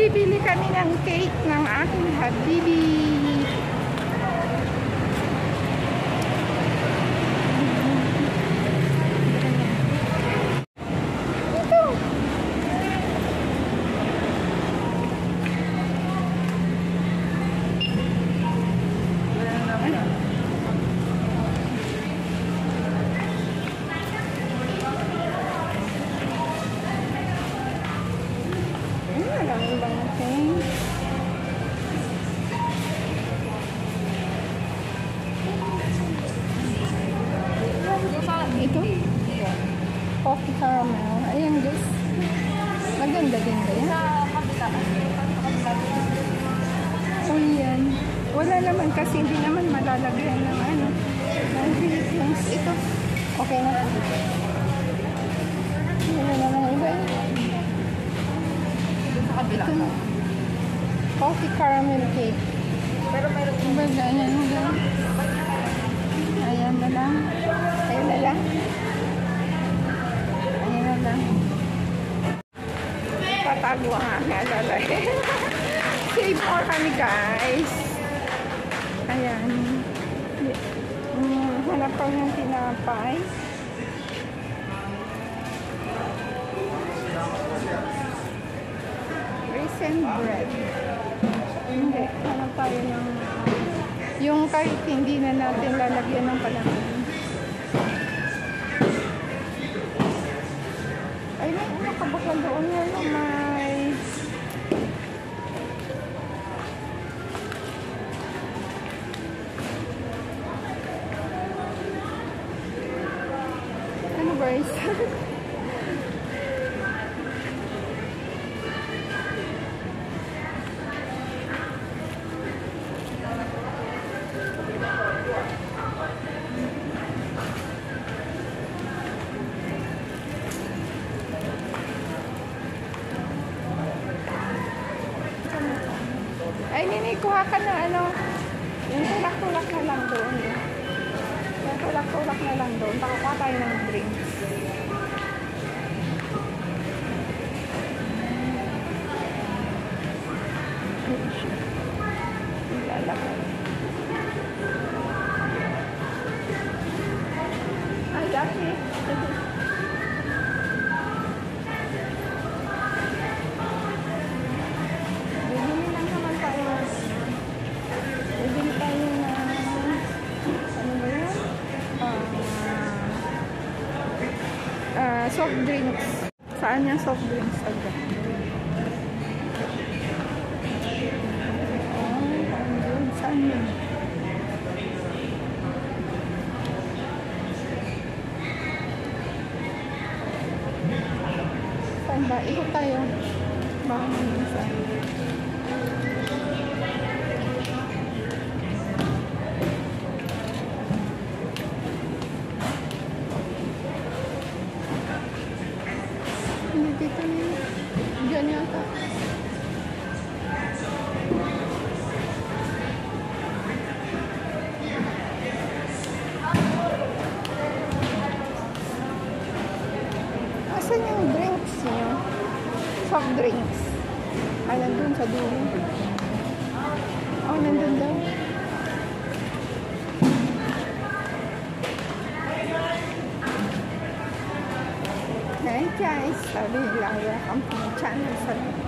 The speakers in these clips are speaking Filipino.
Bibili kami ng cake ng aking habibi. Coffee caramel. Ayan guys. Maganda din ba yan? O yan. Wala naman kasi hindi naman malalagyan ng ano. Ng. Ito. Okay na. Wala naman iba eh. Sa kabila. Coffee caramel cake. Pero meron Diba ganyan lang? Patago ang aking alalay. Save more kami guys. Ayan. Mm, hanap ko ng tinapay. Recent bread. Hindi. Hanap tayo ng yung kahit hindi na natin lalagyan ng palaman. Ay, may nakabuklan doon yan. oh, May... Ano ba isa? Ay, nini, kuha ka na ano. Yung tulak-tulak na lang doon. Yung tulak-tulak na lang doon. Pakakuha tayo ng drinks. Drinks. Saan yung soft drinks agad? Oh. Saan yun? Saan ba? Ikot tayo. Baka naman saan. Sa dulo. Oh, nandun daw. Hey guys, sabi nila, welcome to my channel. Sabi.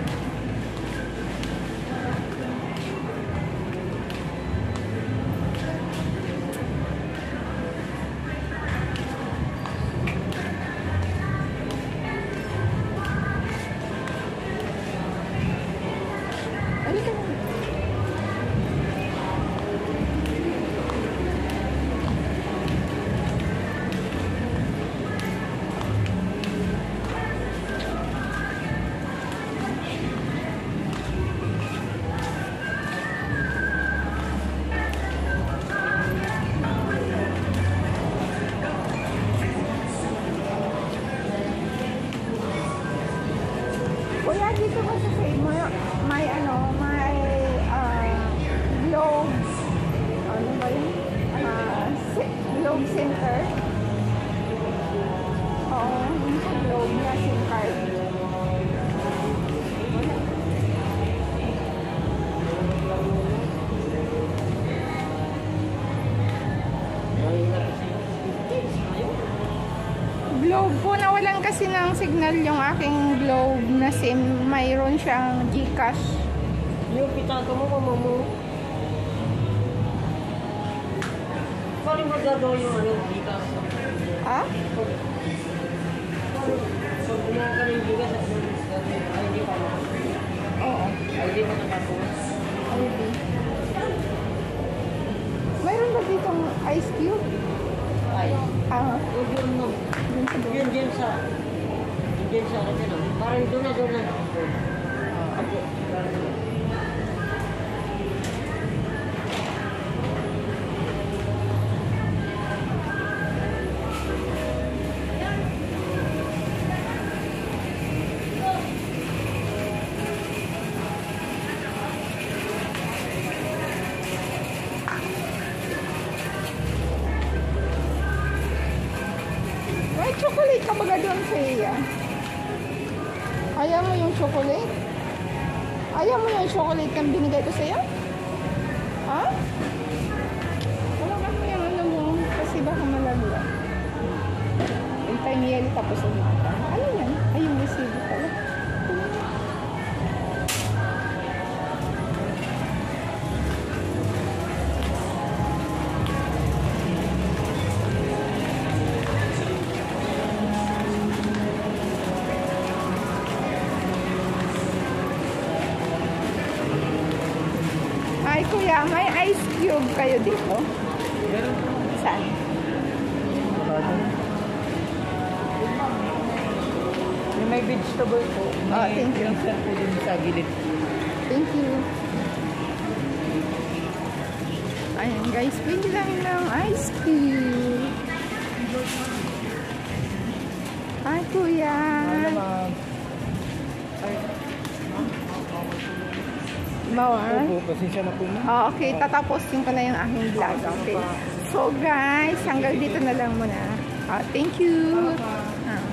Globe po, nawalan kasi ng signal yung aking Globe na SIM. Mayroon siyang Gcash. Yung pitaka mo, mama mo. Mo gagawa yung ano, bigas? Ah? So, kumuha ka ng bigas at ay hindi pa mo. Oo. Ay hindi pa natapos. Okay. Mayroon ba ditong ice cube? Ay. Ah, Huwag yun Yun sa... Yun sa na. Parang doon na doon na. May chocolate ka baga doon sa iya? Ayaw mo yung chocolate? Ayaw mo yung chocolate na binigay ko sa'yo? Ha? Wala ka mo yung ano mo kasi baka malagla. Hintay ni Eli tapos ulit. Kuya, may ice cube kayo dito? Saan? May may vegetable po. Ah, thank you. May po dun sa gilid. Thank you. Ayan guys, pili lang ng ice cream. Hi kuya. ma'am. Bawal? Opo, pasensya na po ma'am. Oh, okay, tatapusin ko na yung aking vlog. Okay. So guys, hanggang dito na lang muna. Ah, thank you. Ah.